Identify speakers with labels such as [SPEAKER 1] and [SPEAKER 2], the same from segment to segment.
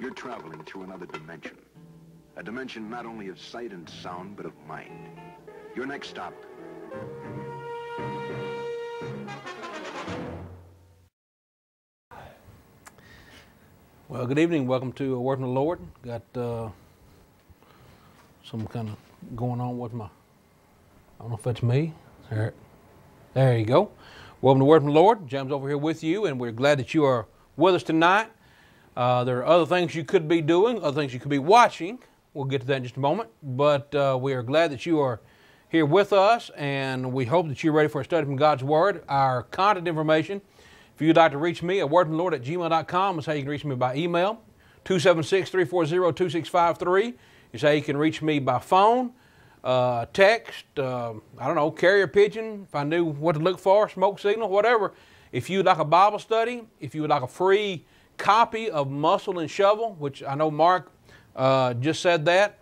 [SPEAKER 1] You're traveling through another dimension. A dimension not only of sight and sound, but of mind. Your next stop.
[SPEAKER 2] Well, good evening. Welcome to uh, Word from the Lord. Got uh, some kind of going on with my, I don't know if that's me. There, there you go. Welcome to Word from the Lord. James over here with you, and we're glad that you are with us tonight. Uh, there are other things you could be doing, other things you could be watching. We'll get to that in just a moment. But uh, we are glad that you are here with us, and we hope that you're ready for a study from God's Word. Our contact information, if you'd like to reach me at wordfromlord at gmail.com, is how you can reach me by email. 276 340 2653 is how you can reach me by phone, uh, text, uh, I don't know, carrier pigeon, if I knew what to look for, smoke signal, whatever. If you'd like a Bible study, if you would like a free copy of Muscle and Shovel, which I know Mark uh, just said that,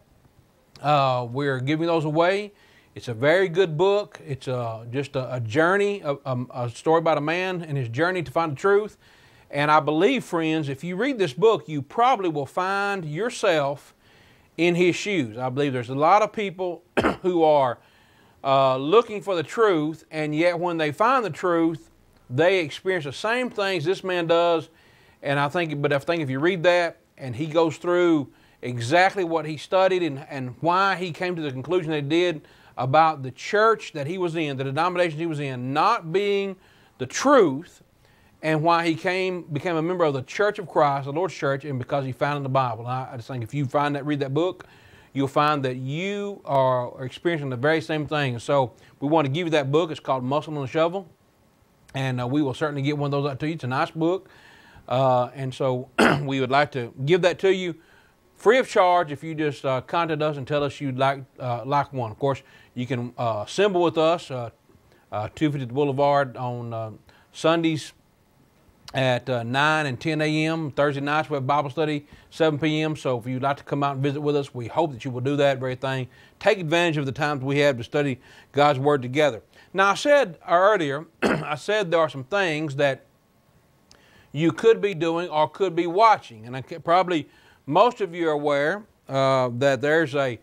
[SPEAKER 2] uh, we're giving those away. It's a very good book. It's uh, just a, a journey, a, a, a, story about a man and his journey to find the truth. And I believe, friends, if you read this book, you probably will find yourself in his shoes. I believe there's a lot of people who are uh, looking for the truth, and yet when they find the truth, they experience the same things this man does. And I think, but I think if you read that and he goes through exactly what he studied and, and why he came to the conclusion he did about the church that he was in, the denomination he was in, not being the truth, and why he came became a member of the Church of Christ, the Lord's Church, and because he found in the Bible. I, I just think if you find that, read that book, you'll find that you are experiencing the very same thing. So we want to give you that book. It's called Muscle and Shovel, and uh, we will certainly get one of those out to you. It's a nice book, uh, and so we would like to give that to you free of charge if you just uh, contact us and tell us you'd like uh, like one. Of course, you can uh, assemble with us, uh, uh 250 Boulevard on Sundays at uh, 9 and 10 a.m. Thursday nights we have Bible study 7 p.m. So if you'd like to come out and visit with us, we hope that you will do that very thing. Take advantage of the times we have to study God's Word together. Now I said earlier, I said there are some things that you could be doing or could be watching, and I probably most of you are aware uh, that there's a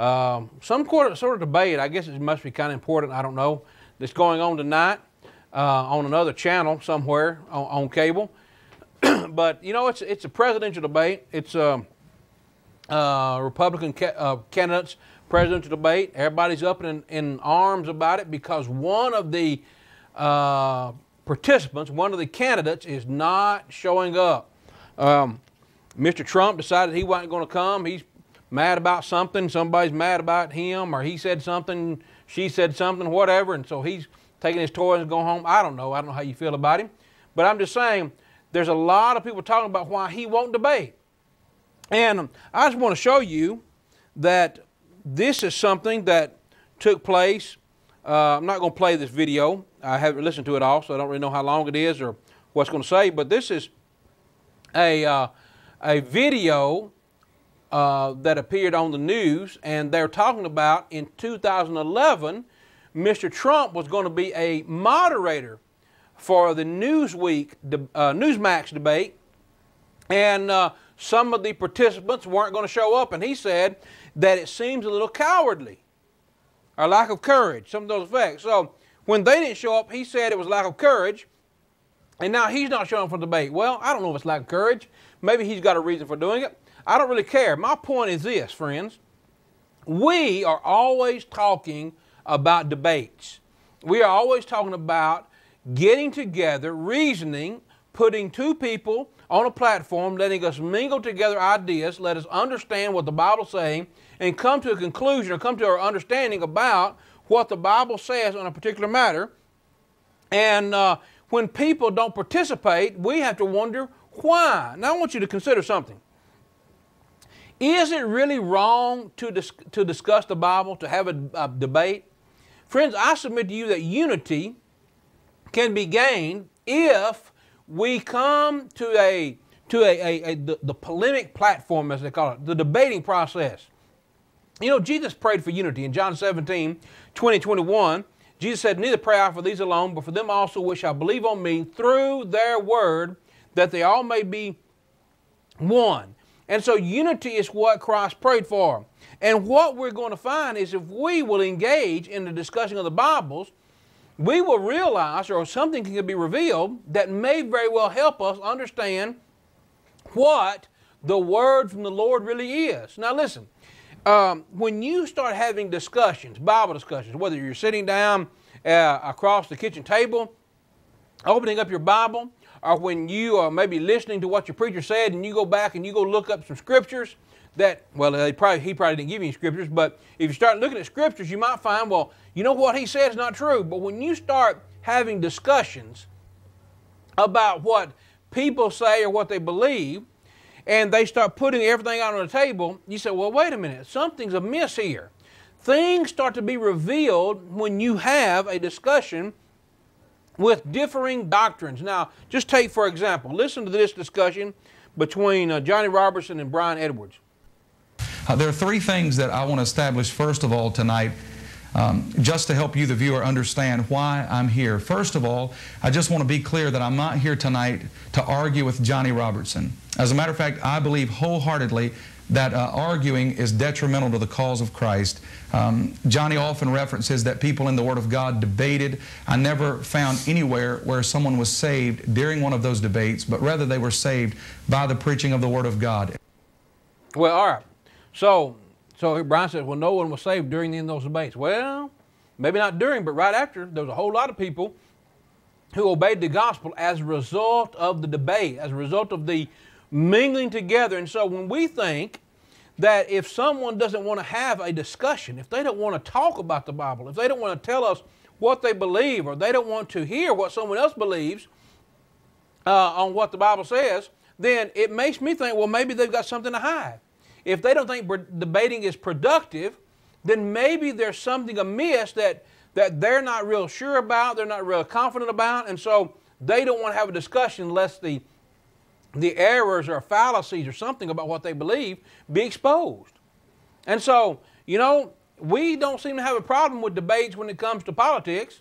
[SPEAKER 2] um, some sort of debate, I guess it must be kind of important, I don't know, that's going on tonight uh, on another channel somewhere on, on cable. but, you know, it's, it's a presidential debate. It's a uh, uh, Republican ca uh, candidates presidential debate. Everybody's up in, in arms about it because one of the uh, participants, one of the candidates, is not showing up. Um, Mr. Trump decided he wasn't going to come. He's mad about something, somebody's mad about him, or he said something, she said something, whatever, and so he's taking his toys and going home. I don't know. I don't know how you feel about him. But I'm just saying, there's a lot of people talking about why he won't debate. And I just want to show you that this is something that took place. Uh, I'm not going to play this video. I haven't listened to it all, so I don't really know how long it is or what's going to say. But this is a, uh, a video uh, that appeared on the news, and they're talking about in 2011, Mr. Trump was going to be a moderator for the Newsweek, uh, Newsmax debate, and uh, some of the participants weren't going to show up, and he said that it seems a little cowardly or lack of courage, some of those effects. So when they didn't show up, he said it was lack of courage, and now he's not showing up for debate. Well, I don't know if it's lack of courage. Maybe he's got a reason for doing it. I don't really care. My point is this, friends. We are always talking about debates. We are always talking about getting together, reasoning, putting two people on a platform, letting us mingle together ideas, let us understand what the Bible's saying, and come to a conclusion or come to our understanding about what the Bible says on a particular matter. And uh, when people don't participate, we have to wonder why. Now, I want you to consider something. Is it really wrong to, dis- to discuss the Bible, to have a, a debate? Friends, I submit to you that unity can be gained if we come to a to a, a, a the, the, polemic platform, as they call it, the debating process. You know, Jesus prayed for unity in John 17, 20, 21. Jesus said, Neither pray I for these alone, but for them also which shall believe on me through their word, that they all may be one. And so unity is what Christ prayed for. And what we're going to find is if we will engage in the discussion of the Bibles, we will realize, or something can be revealed, that may very well help us understand what the Word from the Lord really is. Now, listen, um, when you start having discussions, Bible discussions, whether you're sitting down uh, across the kitchen table, opening up your Bible, or when you are maybe listening to what your preacher said and you go back and you go look up some scriptures that, well, probably, he probably didn't give you any scriptures, but if you start looking at scriptures, you might find, well, you know what he said is not true. But when you start having discussions about what people say or what they believe, and they start putting everything out on the table, you say, well, wait a minute, something's amiss here. Things start to be revealed when you have a discussion with differing doctrines. Now, just take, for example, listen to this discussion between uh, Johnny Robertson and Brian Edwards.
[SPEAKER 3] Uh, there are three things that I want to establish, first of all, tonight. Um, just to help you, the viewer, understand why I'm here. First of all, I just want to be clear that I'm not here tonight to argue with Johnny Robertson. As a matter of fact, I believe wholeheartedly that uh, arguing is detrimental to the cause of Christ. Um, Johnny often references that people in the Word of God debated. I never found anywhere where someone was saved during one of those debates, but rather they were saved by the preaching of the Word of God.
[SPEAKER 2] Well, all right. So, so Brian says, well, no one was saved during of those debates. Well, maybe not during, but right after, there was a whole lot of people who obeyed the gospel as a result of the debate, as a result of the mingling together. And so when we think that if someone doesn't want to have a discussion, if they don't want to talk about the Bible, if they don't want to tell us what they believe, or they don't want to hear what someone else believes uh, on what the Bible says, then it makes me think, well, maybe they've got something to hide. If they don't think debating is productive, then maybe there's something amiss that, that they're not real sure about, they're not real confident about, and so they don't want to have a discussion lest the the errors or fallacies or something about what they believe be exposed. And so, you know, we don't seem to have a problem with debates when it comes to politics.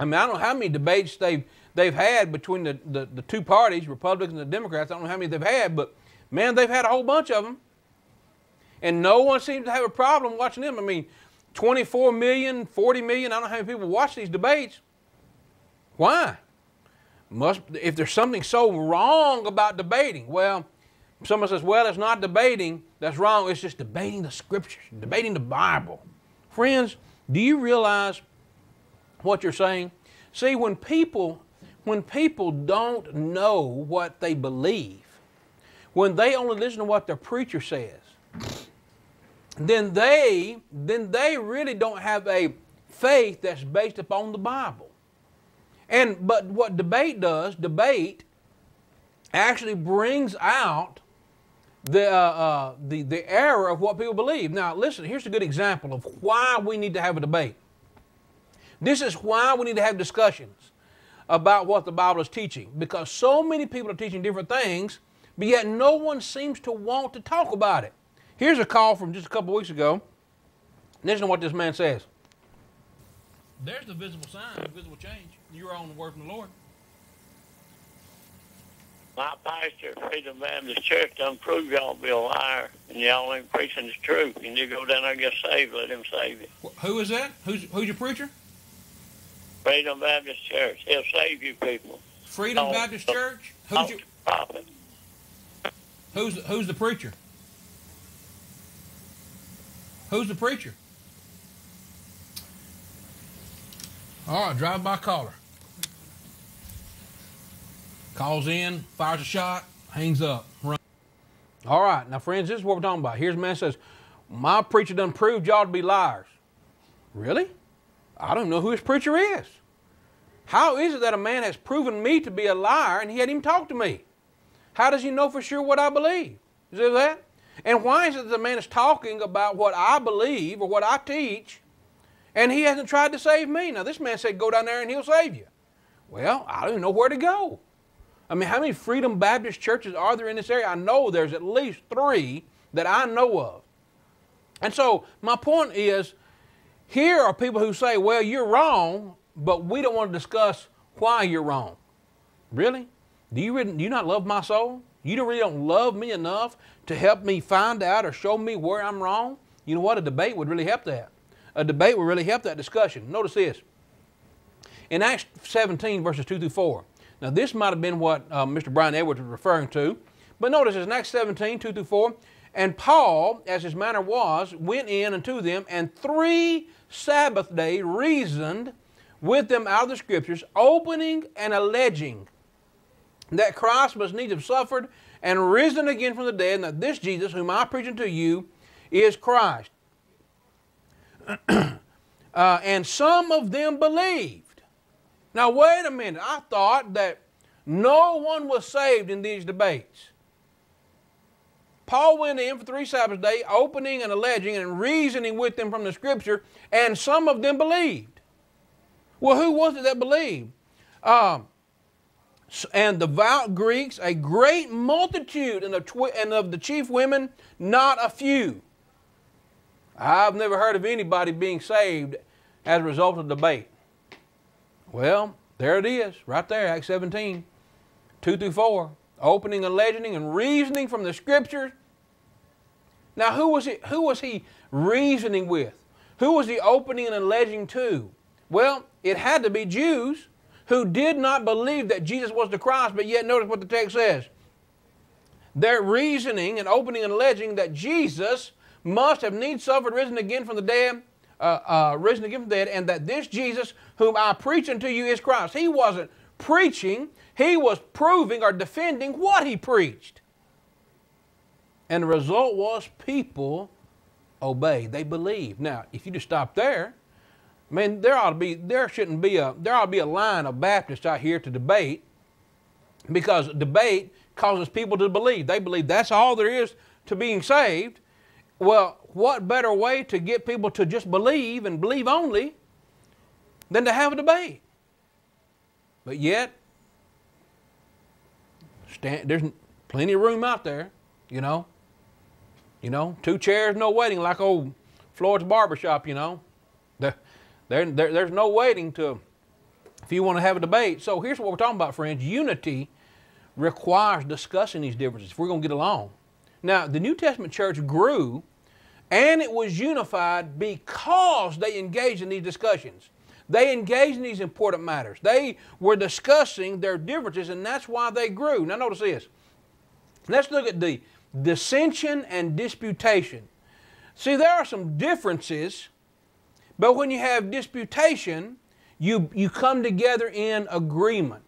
[SPEAKER 2] I mean, I don't know how many debates they've, they've had between the, the, the two parties, Republicans and the Democrats. I don't know how many they've had, but man, they've had a whole bunch of them. And no one seems to have a problem watching them. I mean, 24 million, 40 million, I don't know how many people watch these debates. Why? must if there's something so wrong about debating, well, someone says, well, it's not debating, that's wrong, it's just debating the scriptures, debating the Bible. Friends, do you realize what you're saying? See, when people when people don't know what they believe, when they only listen to what their preacher says, then they then they really don't have a faith that's based upon the Bible. And but what debate does, debate actually brings out the, uh, uh, the, the error of what people believe. Now, listen, here's a good example of why we need to have a debate. This is why we need to have discussions about what the Bible is teaching, because so many people are teaching different things, but yet no one seems to want to talk about it. Here's a call from just a couple weeks ago. Listen to what this man says. There's the visible sign, the visible change. You're on the word from the Lord.
[SPEAKER 4] My pastor at Freedom Baptist Church done proved y'all be a liar and y'all ain't preaching the truth. And you go down there and get saved, let him save you.
[SPEAKER 2] Who is that? Who's who's your preacher?
[SPEAKER 4] Freedom Baptist Church. He'll save you people.
[SPEAKER 2] Freedom oh, Baptist Church? Who's oh, your prophet? Who's who's the preacher? Who's the preacher? All right, drive by caller. Calls in, fires a shot, hangs up, run. All right, now friends, this is what we're talking about. Here's a man says, My preacher done proved y'all to be liars. Really? I don't know who his preacher is. How is it that a man has proven me to be a liar and he hadn't even talked to me? How does he know for sure what I believe? Is it that? And why is it that the man is talking about what I believe or what I teach and he hasn't tried to save me. Now, this man said, Go down there and he'll save you. Well, I don't even know where to go. I mean, how many Freedom Baptist churches are there in this area? I know there's at least three that I know of. And so, my point is here are people who say, Well, you're wrong, but we don't want to discuss why you're wrong. Really? Do you, do you not love my soul? You really don't love me enough to help me find out or show me where I'm wrong? You know what? A debate would really help that. A debate would really help that discussion. Notice this. In Acts 17, verses 2 through 4. Now, this might have been what uh, Mr. Brian Edwards was referring to. But notice in Acts 17, 2 through 4. And Paul, as his manner was, went in unto them, and three Sabbath days reasoned with them out of the Scriptures, opening and alleging that Christ must needs have suffered and risen again from the dead, and that this Jesus, whom I preach unto you, is Christ. uh, and some of them believed. Now, wait a minute. I thought that no one was saved in these debates. Paul went in for three Sabbath days, opening and alleging and reasoning with them from the Scripture, and some of them believed. Well, who was it that believed? Um, and devout Greeks, a great multitude, and of, the chief women, not a few. I've never heard of anybody being saved as a result of debate. Well, there it is, right there, Acts 17, 2 through 4. Opening and legending and reasoning from the scriptures. Now, who was, it, who was he reasoning with? Who was he opening and alleging to? Well, it had to be Jews who did not believe that Jesus was the Christ, but yet notice what the text says. They're reasoning and opening and alleging that Jesus must have needs suffered, risen again from the dead, uh, uh, risen again from the dead, and that this Jesus, whom I preach unto you, is Christ. He wasn't preaching, he was proving or defending what he preached. And the result was people obeyed. They believed. Now, if you just stop there, I mean, there ought to be, there shouldn't be a, there ought to be a line of Baptists out here to debate because debate causes people to believe. They believe that's all there is to being saved. Well, what better way to get people to just believe and believe only than to have a debate? But yet, stand, there's plenty of room out there, you know. You know, two chairs, no waiting, like old Floyd's barbershop, you know. The, there, there, there's no waiting to, if you want to have a debate. So here's what we're talking about, friends. Unity requires discussing these differences if we're going to get along. Now, the New Testament church grew and it was unified because they engaged in these discussions. They engaged in these important matters. They were discussing their differences, and that's why they grew. Now, notice this. Let's look at the dissension and disputation. See, there are some differences but when you have disputation, you, you come together in agreement.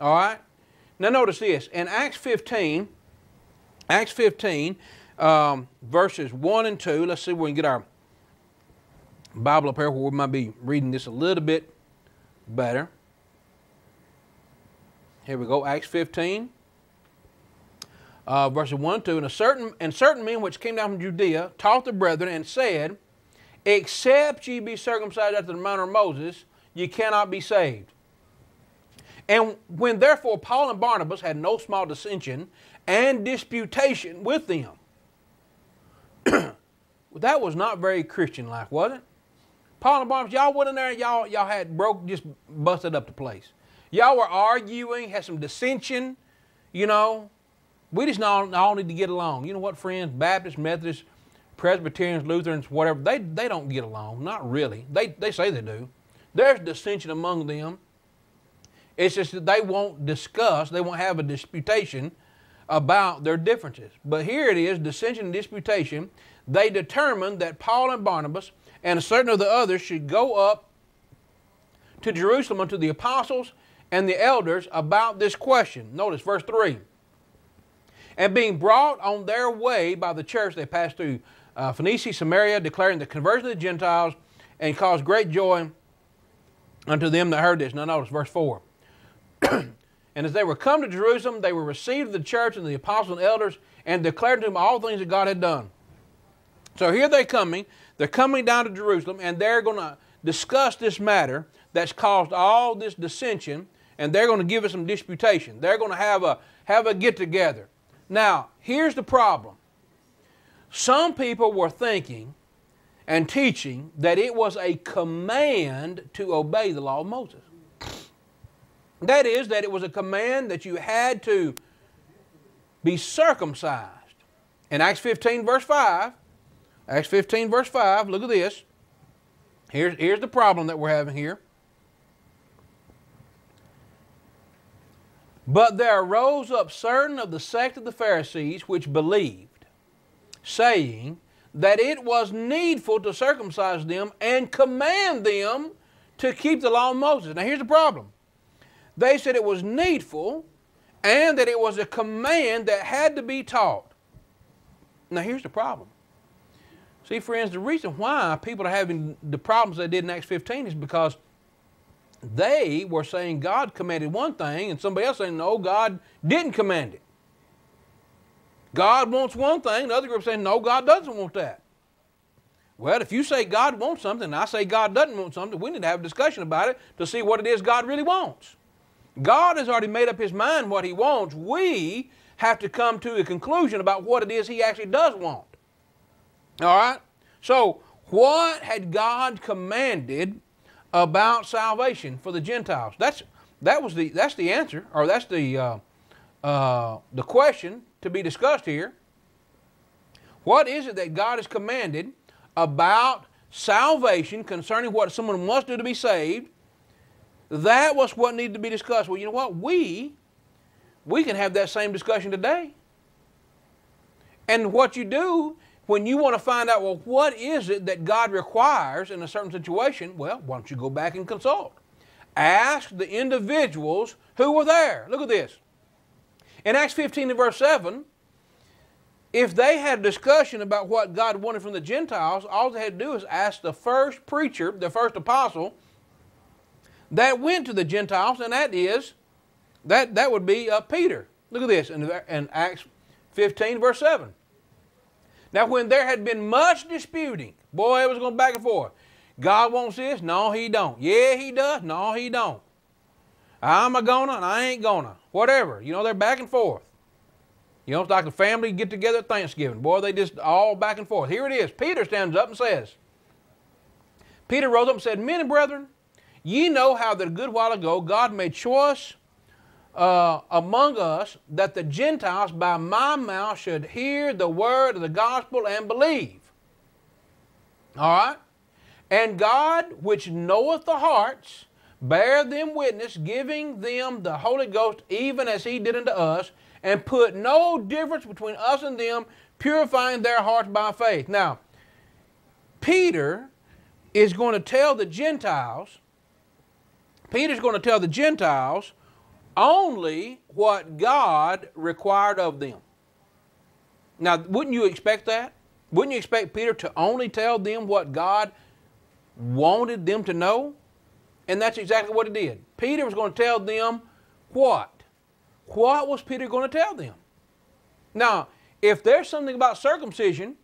[SPEAKER 2] All right? Now notice this. In Acts 15, Acts 15, um, verses 1 and 2, let's see if we can get our Bible up here where we might be reading this a little bit better. Here we go, Acts 15, uh, verses 1 and 2. And, a certain, and certain men which came down from Judea taught the brethren and said, Except ye be circumcised after the manner of Moses, ye cannot be saved. And when therefore Paul and Barnabas had no small dissension and disputation with them, that was not very Christian like, was it? Paul and Barnabas, y'all went in there, y'all y'all had broke, just busted up the place. Y'all were arguing, had some dissension, you know. We just all, all need to get along. You know what, friends? Baptists, Methodists, Presbyterians, Lutherans, whatever, they, they don't get along. Not really. They, they say they do. There's dissension among them. It's just that they won't discuss, they won't have a disputation about their differences. But here it is dissension and disputation. They determined that Paul and Barnabas and certain of the others should go up to Jerusalem unto the apostles and the elders about this question. Notice verse 3. And being brought on their way by the church, they passed through uh, Phoenicia, Samaria, declaring the conversion of the Gentiles, and caused great joy unto them that heard this. Now notice verse 4. and as they were come to Jerusalem, they were received of the church and the apostles and elders, and declared to them all things that God had done. So here they're coming. They're coming down to Jerusalem, and they're going to discuss this matter that's caused all this dissension, and they're going to give us some disputation. They're going to have a have a get together. Now, here's the problem. Some people were thinking and teaching that it was a command to obey the law of Moses. That is, that it was a command that you had to be circumcised. In Acts 15, verse 5, Acts 15, verse 5, look at this. Here's, here's the problem that we're having here. But there arose up certain of the sect of the Pharisees which believed, saying that it was needful to circumcise them and command them to keep the law of Moses. Now here's the problem. They said it was needful and that it was a command that had to be taught. Now here's the problem. See, friends, the reason why people are having the problems they did in Acts 15 is because they were saying God commanded one thing, and somebody else saying, no, God didn't command it. God wants one thing, the other group saying, no, God doesn't want that. Well, if you say God wants something, and I say God doesn't want something, we need to have a discussion about it to see what it is God really wants. God has already made up his mind what he wants. We have to come to a conclusion about what it is he actually does want. All right? So, what had God commanded about salvation for the Gentiles? That's that was the that's the answer, or that's the uh, uh, the question to be discussed here. What is it that God has commanded about salvation concerning what someone must do to be saved? That was what needed to be discussed. Well, you know what? We we can have that same discussion today. And what you do when you want to find out, well, what is it that God requires in a certain situation? Well, why don't you go back and consult? Ask the individuals who were there. Look at this. In Acts 15 and verse 7, if they had a discussion about what God wanted from the Gentiles, all they had to do is ask the first preacher, the first apostle, that went to the Gentiles, and that is, that, that would be uh, Peter. Look at this in, in Acts 15, verse 7. Now, when there had been much disputing, boy, it was going back and forth. God wants this? No, he don't. Yeah, he does. No, he don't. I'm a gonna and I ain't gonna. Whatever. You know, they're back and forth. You know, it's like a family get together at Thanksgiving. Boy, they just all back and forth. Here it is. Peter stands up and says, Peter rose up and said, Men and brethren, ye know how that a good while ago God made choice uh, among us that the Gentiles by my mouth should hear the word of the gospel and believe. All right? And God, which knoweth the hearts, bear them witness, giving them the Holy Ghost, even as He did unto us, and put no difference between us and them, purifying their hearts by faith. Now, Peter is going to tell the Gentiles, Peter's going to tell the Gentiles only what God required of them. Now, wouldn't you expect that? Wouldn't you expect Peter to only tell them what God wanted them to know? And that's exactly what he did. Peter was going to tell them what? What was Peter going to tell them? Now, if there's something about circumcision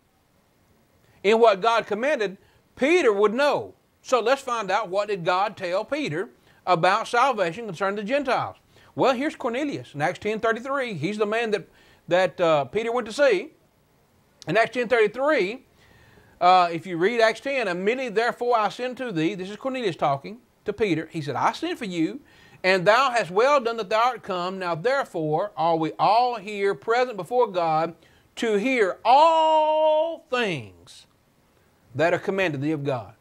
[SPEAKER 2] in what God commanded, Peter would know. So let's find out what did God tell Peter about salvation concerning the Gentiles. Well, here's Cornelius in Acts 10.33. He's the man that, that uh, Peter went to see. In Acts 10.33, uh, if you read Acts 10, immediately therefore I send to thee, this is Cornelius talking to Peter. He said, I sent for you, and thou hast well done that thou art come. Now therefore are we all here present before God to hear all things that are commanded thee of God.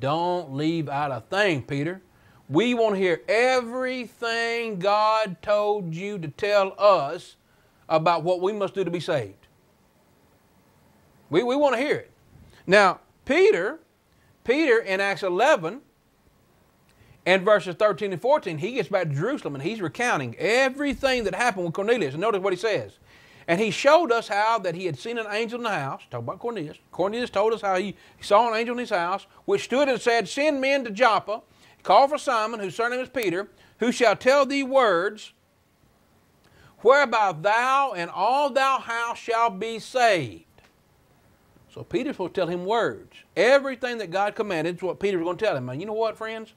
[SPEAKER 2] Don't leave out a thing, Peter. We want to hear everything God told you to tell us about what we must do to be saved. We, we want to hear it. Now, Peter, Peter in Acts 11 and verses 13 and 14, he gets back to Jerusalem and he's recounting everything that happened with Cornelius. And notice what he says. And he showed us how that he had seen an angel in the house. Talk about Cornelius. Cornelius told us how he saw an angel in his house, which stood and said, Send men to Joppa Call for Simon, whose surname is Peter, who shall tell thee words whereby thou and all thou house shall be saved. So Peter's supposed to tell him words. Everything that God commanded is what Peter's going to tell him. And you know what, friends?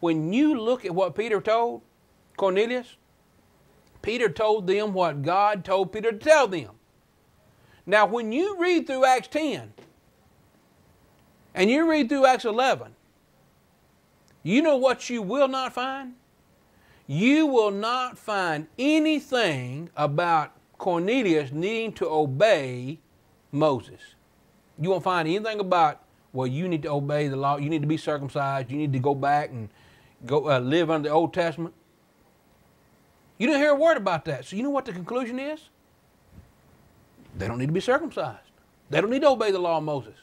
[SPEAKER 2] When you look at what Peter told Cornelius, Peter told them what God told Peter to tell them. Now, when you read through Acts 10 and you read through Acts 11, you know what you will not find? you will not find anything about Cornelius needing to obey Moses. You won't find anything about, well, you need to obey the law, you need to be circumcised, you need to go back and go uh, live under the Old Testament. You didn't hear a word about that. So you know what the conclusion is? They don't need to be circumcised. They don't need to obey the law of Moses.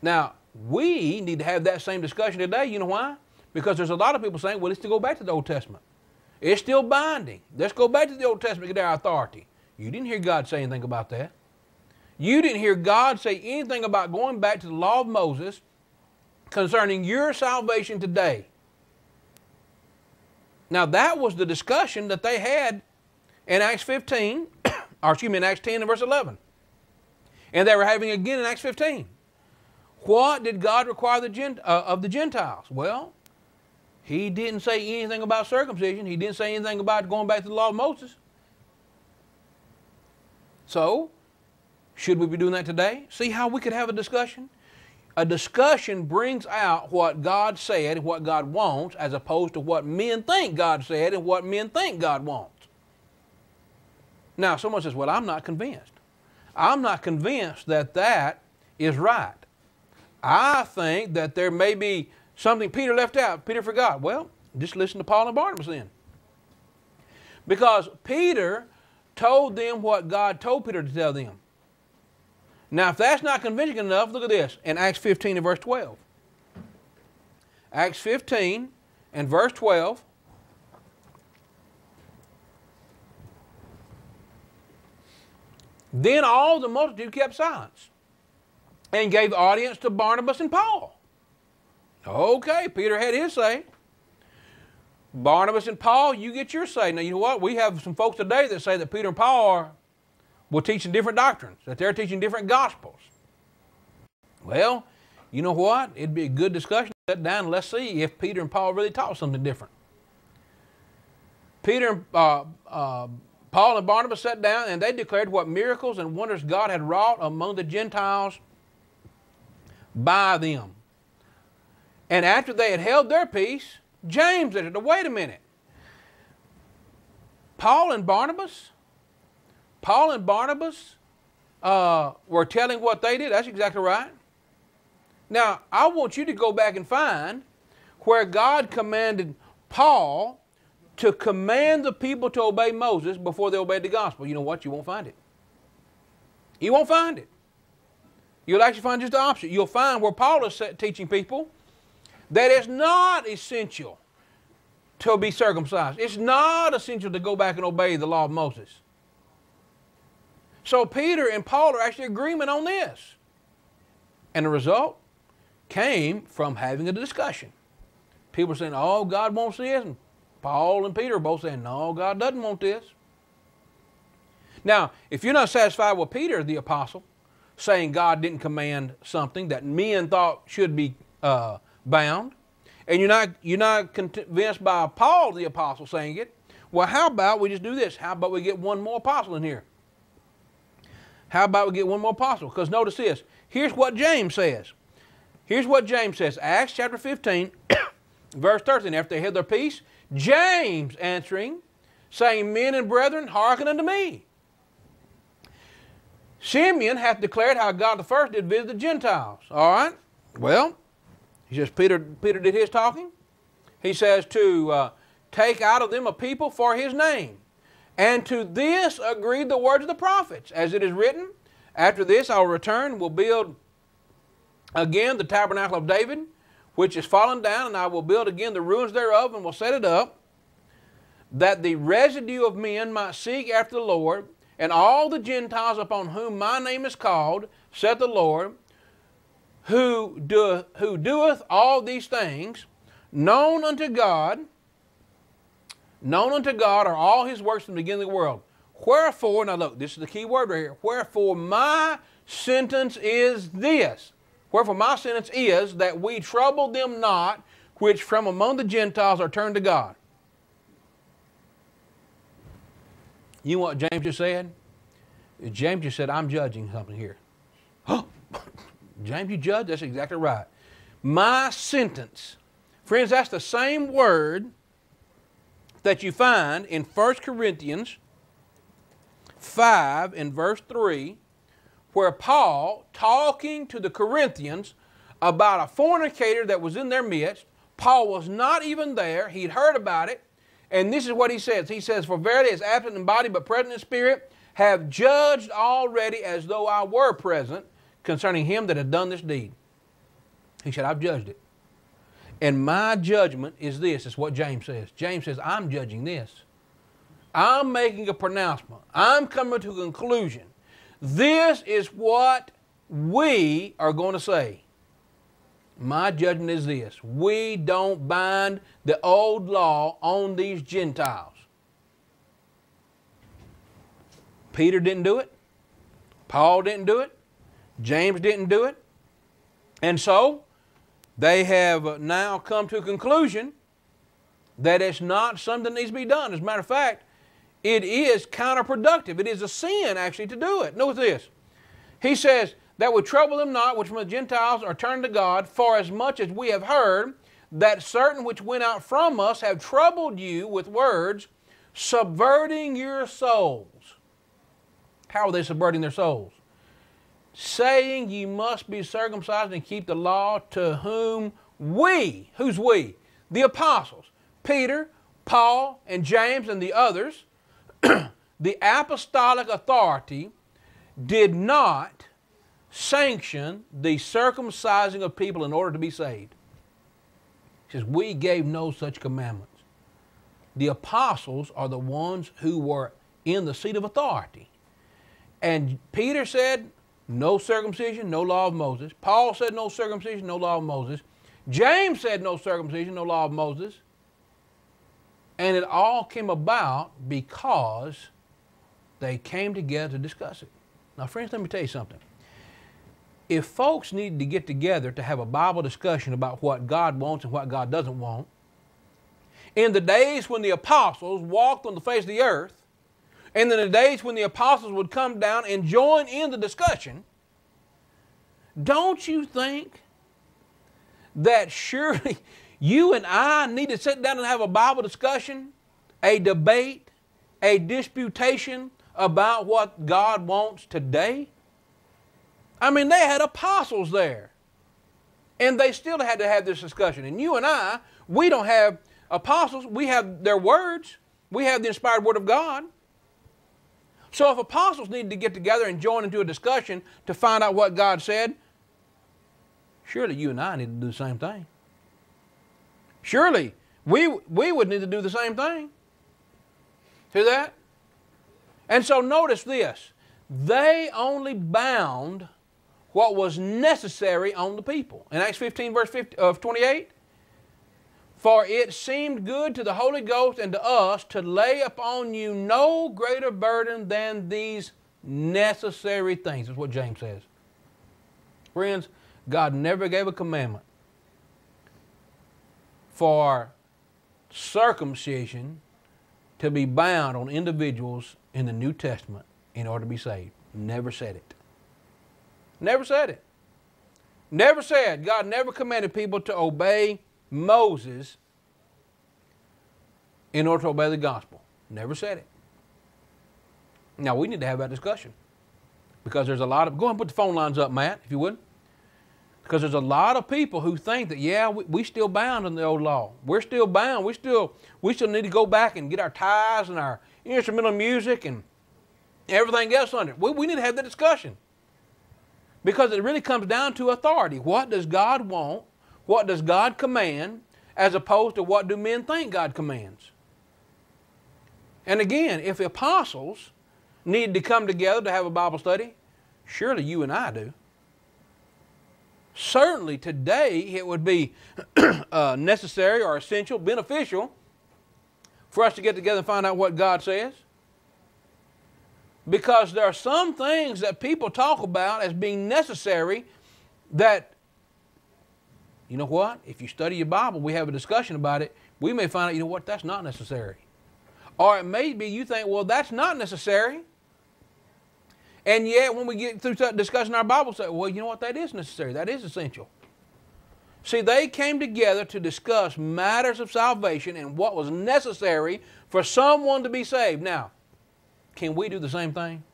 [SPEAKER 2] Now, we need to have that same discussion today. You know why? Because there's a lot of people saying, well, let's go back to the Old Testament. It's still binding. Let's go back to the Old Testament and get our authority. You didn't hear God say anything about that. You didn't hear God say anything about going back to the law of Moses concerning your salvation today. Now, that was the discussion that they had in Acts 15, or excuse me, in Acts 10 and verse 11. And they were having again in Acts 15. What did God require the Gent- uh, of the Gentiles? Well, He didn't say anything about circumcision. He didn't say anything about going back to the law of Moses. So, should we be doing that today? See how we could have a discussion? A discussion brings out what God said and what God wants, as opposed to what men think God said and what men think God wants. Now, someone says, Well, I'm not convinced. I'm not convinced that that is right. I think that there may be something Peter left out, Peter forgot. Well, just listen to Paul and Barnabas then. Because Peter told them what God told Peter to tell them. Now, if that's not convincing enough, look at this in Acts 15 and verse 12. Acts 15 and verse 12. Then all the multitude kept silence and gave audience to Barnabas and Paul. Okay, Peter had his say. Barnabas and Paul, you get your say. Now, you know what? We have some folks today that say that Peter and Paul are were teaching different doctrines, that they're teaching different gospels. Well, you know what? It'd be a good discussion. Sit down and let's see if Peter and Paul really taught something different. Peter, uh, uh, Paul and Barnabas sat down and they declared what miracles and wonders God had wrought among the Gentiles by them. And after they had held their peace, James said, wait a minute. Paul and Barnabas Paul and Barnabas uh, were telling what they did. That's exactly right. Now, I want you to go back and find where God commanded Paul to command the people to obey Moses before they obeyed the gospel. You know what? You won't find it. You won't find it. You'll actually find just the opposite. You'll find where Paul is teaching people that it's not essential to be circumcised. It's not essential to go back and obey the law of Moses. So Peter and Paul are actually agreement on this. And the result came from having a discussion. People saying, oh, God wants this. And Paul and Peter are both saying, no, God doesn't want this. Now, if you're not satisfied with Peter, the apostle, saying God didn't command something that men thought should be uh, bound, and you're not, you're not convinced by Paul, the apostle, saying it, well, how about we just do this? How about we get one more apostle in here? How about we get one more apostle? Because notice this. Here's what James says. Here's what James says. Acts chapter 15, verse 13. After they had their peace, James answering, saying, Men and brethren, hearken unto me. Simeon hath declared how God the first did visit the Gentiles. All right? Well, he says, Peter, Peter did his talking. He says to uh, take out of them a people for his name. And to this agreed the words of the prophets, as it is written, After this I will return will build again the tabernacle of David, which is fallen down, and I will build again the ruins thereof, and will set it up, that the residue of men might seek after the Lord, and all the Gentiles upon whom my name is called, saith the Lord, who, do, who doeth all these things, known unto God, Known unto God are all his works from the beginning of the world. Wherefore, now look, this is the key word right here. Wherefore, my sentence is this. Wherefore, my sentence is that we trouble them not which from among the Gentiles are turned to God. You know what James just said? James just said, I'm judging something here. Oh, James, you judge? That's exactly right. My sentence. Friends, that's the same word that you find in 1 Corinthians 5 and verse 3, where Paul, talking to the Corinthians about a fornicator that was in their midst, Paul was not even there. He'd heard about it. And this is what he says. He says, For verily is absent in body but present in spirit, have judged already as though I were present concerning him that had done this deed. He said, I've judged it. And my judgment is this, is what James says. James says, I'm judging this. I'm making a pronouncement. I'm coming to a conclusion. This is what we are going to say. My judgment is this we don't bind the old law on these Gentiles. Peter didn't do it. Paul didn't do it. James didn't do it. And so they have now come to a conclusion that it's not something that needs to be done. As a matter of fact, it is counterproductive. It is a sin, actually, to do it. Notice this. He says, That would trouble them not, which from the Gentiles are turned to God, for as much as we have heard that certain which went out from us have troubled you with words, subverting your souls. How are they subverting their souls? Saying ye must be circumcised and keep the law, to whom we, who's we? The apostles, Peter, Paul, and James, and the others, the apostolic authority did not sanction the circumcising of people in order to be saved. He says, We gave no such commandments. The apostles are the ones who were in the seat of authority. And Peter said, No circumcision, no law of Moses. Paul said, No circumcision, no law of Moses. James said, No circumcision, no law of Moses. And it all came about because they came together to discuss it. Now, friends, let me tell you something. If folks need to get together to have a Bible discussion about what God wants and what God doesn't want, in the days when the apostles walked on the face of the earth, and in the days when the apostles would come down and join in the discussion, don't you think that surely you and I need to sit down and have a Bible discussion, a debate, a disputation about what God wants today? I mean, they had apostles there. And they still had to have this discussion. And you and I, we don't have apostles, we have their words, we have the inspired word of God. So if apostles needed to get together and join into a discussion to find out what God said, surely you and I need to do the same thing. Surely we, we would need to do the same thing. See that? And so notice this they only bound what was necessary on the people. In Acts 15, verse 50, of 28, for it seemed good to the Holy Ghost and to us to lay upon you no greater burden than these necessary things. That's what James says. Friends, God never gave a commandment for circumcision to be bound on individuals in the New Testament in order to be saved. Never said it. Never said it. Never said. God never commanded people to obey Moses in order to obey the gospel. Never said it. Now we need to have that discussion because there's a lot of. Go ahead and put the phone lines up, Matt, if you would. Because there's a lot of people who think that, yeah, we, we still bound in the old law. We're still bound. We still, we still need to go back and get our tithes and our instrumental music and everything else under it. We, we need to have the discussion. Because it really comes down to authority. What does God want? What does God command? As opposed to what do men think God commands? And again, if apostles need to come together to have a Bible study, surely you and I do certainly today it would be uh, necessary or essential, beneficial for us to get together and find out what God says. Because there are some things that people talk about as being necessary that, you know what? If you study your Bible, we have a discussion about it, we may find out, you know what, that's not necessary. Or it may be you think, well, that's not necessary. And yet, when we get through discussing our Bible, say, well, you know what? That is necessary. That is essential. See, they came together to discuss matters of salvation and what was necessary for someone to be saved. Now, can we do the same thing?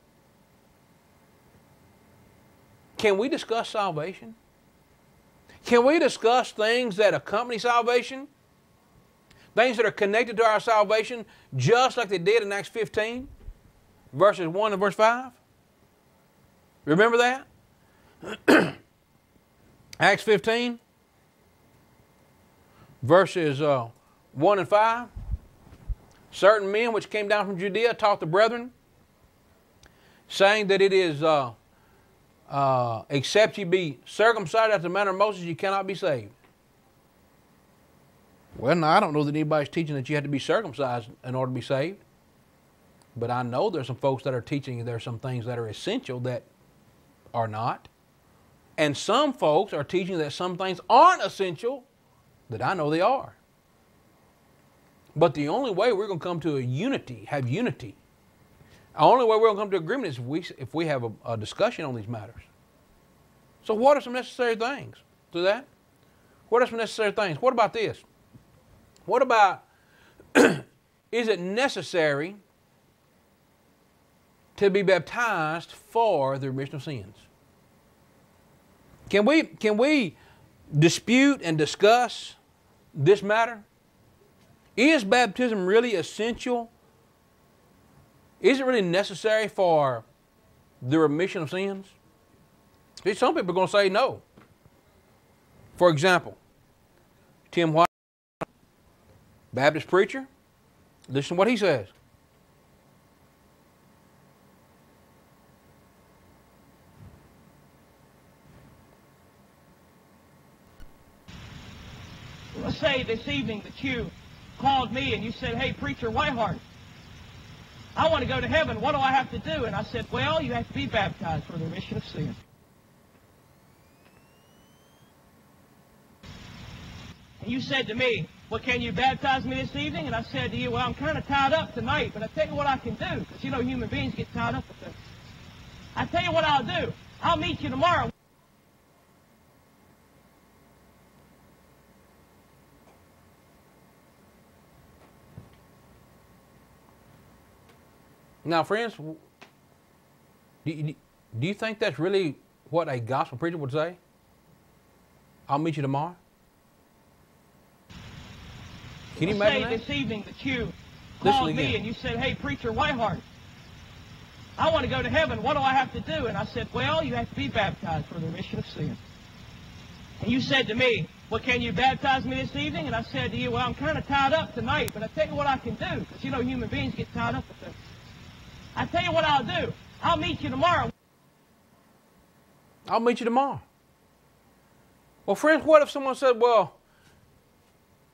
[SPEAKER 2] Can we discuss salvation? Can we discuss things that accompany salvation? Things that are connected to our salvation, just like they did in Acts 15, verses 1 and verse 5? Remember that? Acts 15, verses uh, 1 and 5. Certain men which came down from Judea taught the brethren, saying that it is, uh, uh, except ye be circumcised after the manner of Moses, you cannot be saved. Well, now, I don't know that anybody's teaching that you have to be circumcised in order to be saved. But I know there's some folks that are teaching there's some things that are essential that are not. And some folks are teaching that some things aren't essential that I know they are. But the only way we're going to come to a unity, have unity, the only way we're going to come to agreement is if we, if we have a, a discussion on these matters. So, what are some necessary things to that? What are some necessary things? What about this? What about is it necessary to be baptized for the remission of sins? Can we, can we dispute and discuss this matter? Is baptism really essential? Is it really necessary for the remission of sins? See, some people are going to say no. For example, Tim White, Baptist preacher, listen to what he says.
[SPEAKER 5] Let's say this evening that you called me and you said, hey, Preacher Whiteheart, I want to go to heaven. What do I have to do? And I said, well, you have to be baptized for the remission of sin. And you said to me, well, can you baptize me this evening? And I said to you, well, I'm kind of tied up tonight, but I tell you what I can do, because you know human beings get tied up with things. I tell you what I'll do. I'll meet you tomorrow.
[SPEAKER 2] Now, friends, do you, do you think that's really what a gospel preacher would say? I'll meet you tomorrow. Can you imagine
[SPEAKER 5] say
[SPEAKER 2] that?
[SPEAKER 5] this evening that you
[SPEAKER 2] Listen
[SPEAKER 5] called me
[SPEAKER 2] again.
[SPEAKER 5] and you said, hey, Preacher Whiteheart, I want to go to heaven. What do I have to do? And I said, well, you have to be baptized for the remission of sin. And you said to me, well, can you baptize me this evening? And I said to you, well, I'm kind of tied up tonight, but I tell you what I can do, because you know human beings get tied up with things. I tell you what I'll do. I'll meet you tomorrow.
[SPEAKER 2] I'll meet you tomorrow. Well, friends, what if someone said, Well,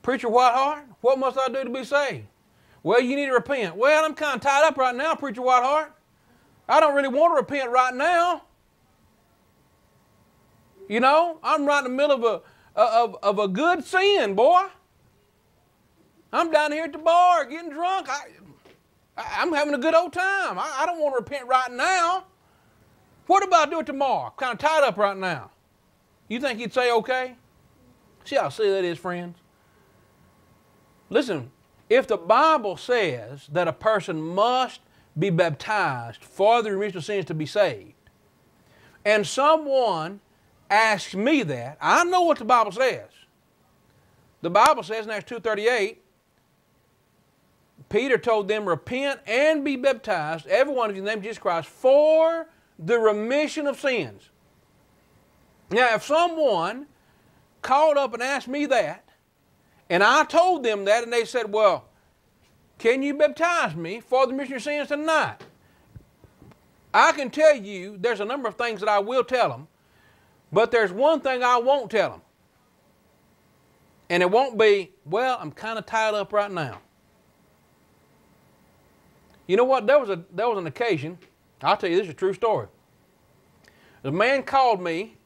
[SPEAKER 2] Preacher Whiteheart, what must I do to be saved? Well, you need to repent. Well, I'm kind of tied up right now, Preacher Whiteheart. I don't really want to repent right now. You know, I'm right in the middle of a, of, of a good sin, boy. I'm down here at the bar getting drunk. I, I- I'm having a good old time. I, I don't want to repent right now. What about do it tomorrow? Kind of tied up right now. You think he'd say okay? See how silly that is, friends? Listen, if the Bible says that a person must be baptized for the remission of sins to be saved, and someone asks me that, I know what the Bible says. The Bible says in Acts 2.38, Peter told them, repent and be baptized, every one of you in the name of Jesus Christ, for the remission of sins. Now, if someone called up and asked me that, and I told them that, and they said, Well, can you baptize me for the remission of sins tonight? I can tell you there's a number of things that I will tell them, but there's one thing I won't tell them. And it won't be, Well, I'm kind of tied up right now. You know what? There was, a, there was an occasion, I'll tell you, this is a true story. The man called me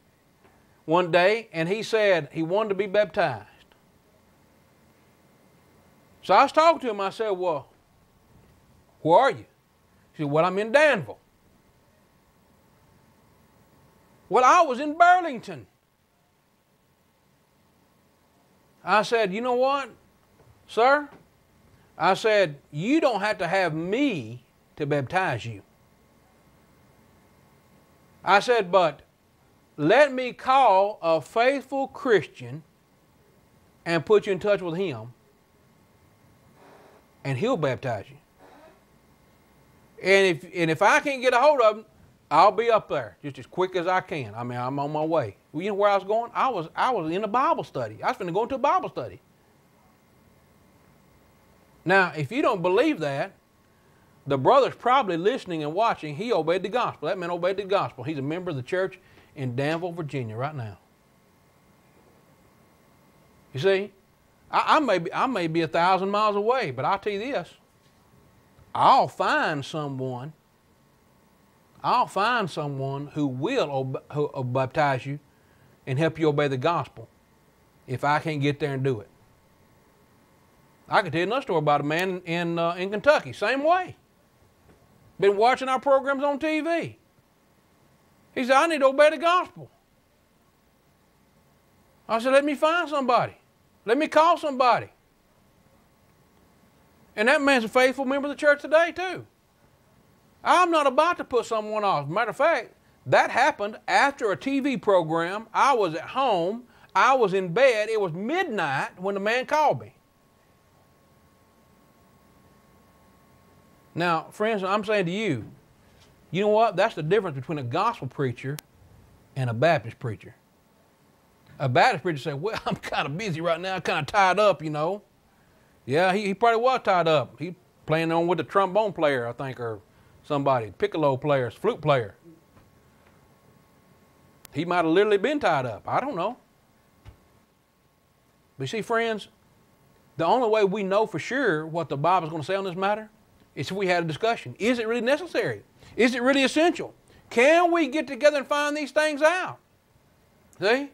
[SPEAKER 2] one day and he said he wanted to be baptized. So I was talking to him. I said, Well, where are you? He said, Well, I'm in Danville. Well, I was in Burlington. I said, you know what, sir? I said, you don't have to have me to baptize you. I said, but let me call a faithful Christian and put you in touch with him, and he'll baptize you. And if and if I can't get a hold of him, I'll be up there just as quick as I can. I mean, I'm on my way. You know where I was going? I was I was in a Bible study. I was going to go into a Bible study. Now, if you don't believe that, the brother's probably listening and watching. He obeyed the gospel. That man obeyed the gospel. He's a member of the church in Danville, Virginia, right now. You see, I, I may be I may be a thousand miles away, but I'll tell you this: I'll find someone. I'll find someone who will who, uh, baptize you and help you obey the gospel if I can't get there and do it. I can tell you another story about a man in, uh, in Kentucky, same way. Been watching our programs on TV. He said, I need to obey the gospel. I said, let me find somebody. Let me call somebody. And that man's a faithful member of the church today, too. I'm not about to put someone off. Matter of fact, that happened after a TV program. I was at home. I was in bed. It was midnight when the man called me. Now, friends, I'm saying to you, you know what? That's the difference between a gospel preacher and a Baptist preacher. A Baptist preacher say, Well, I'm kind of busy right now, kind of tied up, you know. Yeah, he, he probably was tied up. He playing on with the trombone player, I think, or somebody, piccolo player, flute player. He might have literally been tied up. I don't know. But see, friends, the only way we know for sure what the Bible's going to say on this matter is if we had a discussion. Is it really necessary? Is it really essential? Can we get together and find these things out? See?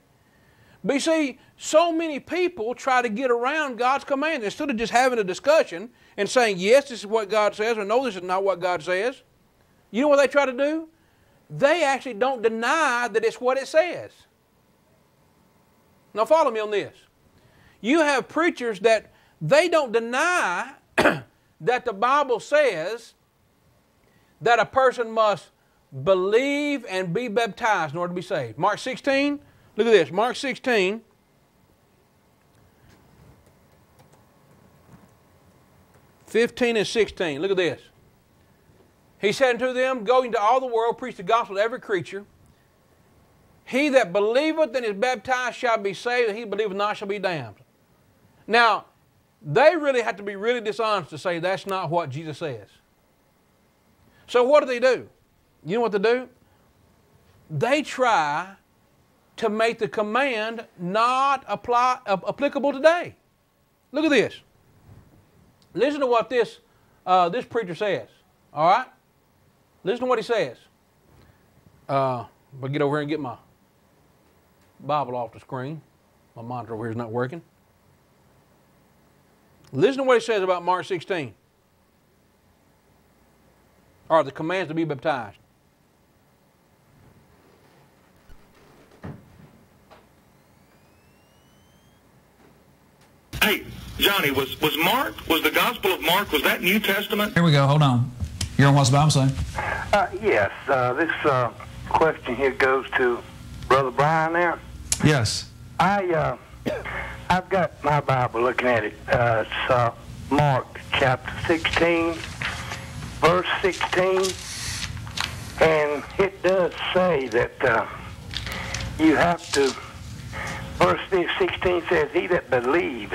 [SPEAKER 2] But you see, so many people try to get around God's command instead of just having a discussion and saying, yes, this is what God says, or no, this is not what God says. You know what they try to do? They actually don't deny that it's what it says. Now, follow me on this. You have preachers that they don't deny that the Bible says that a person must believe and be baptized in order to be saved. Mark 16, look at this. Mark 16. Fifteen and sixteen. Look at this. He said unto them, Go into all the world, preach the gospel to every creature. He that believeth and is baptized shall be saved, and he believeth not shall be damned. Now, they really have to be really dishonest to say that's not what Jesus says. So what do they do? You know what they do? They try to make the command not apply, uh, applicable today. Look at this. Listen to what this, uh, this preacher says. All right? Listen to what he says. Uh, but get over here and get my Bible off the screen. My monitor over here is not working. Listen to what he says about Mark 16 are the commands to be baptized.
[SPEAKER 6] Hey, Johnny, was, was Mark, was the Gospel of Mark, was that New Testament?
[SPEAKER 3] Here we go. Hold on. You're on What's the Bible Say?
[SPEAKER 7] Uh, yes, uh, this uh, question here goes to Brother Brian there.
[SPEAKER 3] Yes.
[SPEAKER 7] I, uh, I've got my Bible looking at it. Uh, it's uh, Mark chapter 16, verse 16, and it does say that uh, you have to, verse 16 says, He that believe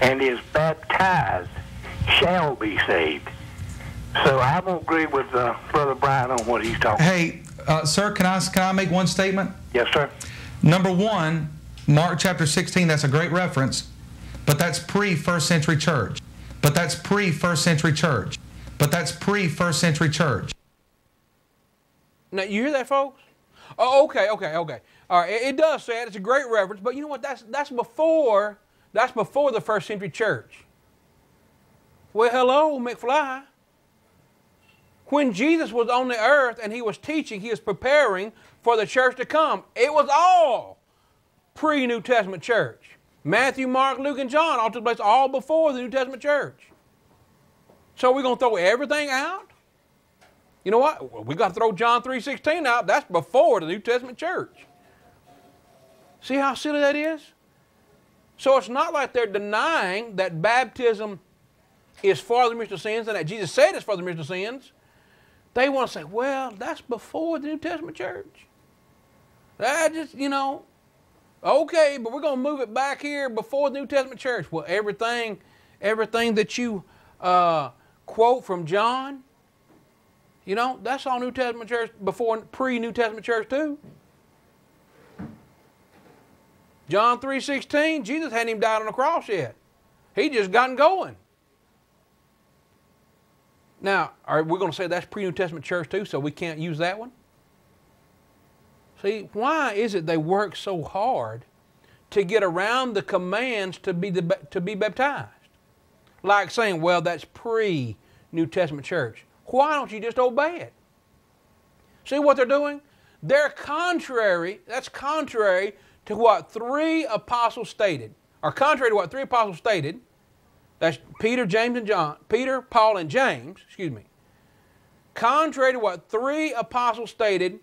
[SPEAKER 7] and is baptized shall be saved. So I won't agree with uh, Brother Brian on what he's talking
[SPEAKER 3] Hey, uh, sir, can I, can I make one statement?
[SPEAKER 7] Yes, sir.
[SPEAKER 3] Number one, Mark chapter 16, that's a great reference, but that's pre first century church. But that's pre first century church. But that's pre first century church.
[SPEAKER 2] Now, you hear that, folks? Oh, okay, okay, okay. All right, it, it does say it. It's a great reference, but you know what? That's, that's before that's before the first century church. Well, hello, McFly. When Jesus was on the earth and he was teaching, he was preparing for the church to come. It was all pre New Testament church. Matthew, Mark, Luke, and John all took place all before the New Testament church. So we're going to throw everything out? You know what? We got to throw John 3.16 out. That's before the New Testament church. See how silly that is? So it's not like they're denying that baptism is for the remission of sins and that Jesus said it's for the remission of sins. They want to say, well, that's before the New Testament church. That just, you know, okay, but we're going to move it back here before the New Testament church. Well, everything, everything that you uh, quote from John, you know, that's all New Testament church before pre-New Testament church too. John 3.16, Jesus hadn't even died on the cross yet. He just gotten going. Now, are we going to say that's pre-New Testament church too, so we can't use that one? See, why is it they work so hard to get around the commands to be, the, to be baptized? Like saying, well, that's pre-New Testament church. Why don't you just obey it? See what they're doing? They're contrary, that's contrary to what three apostles stated, or contrary to what three apostles stated. That's Peter, James, and John. Peter, Paul, and James, excuse me. Contrary to what three apostles stated,